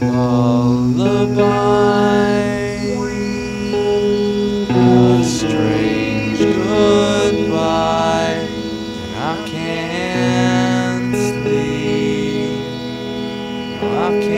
lullaby, a strange goodbye, and I can't sleep. I can't.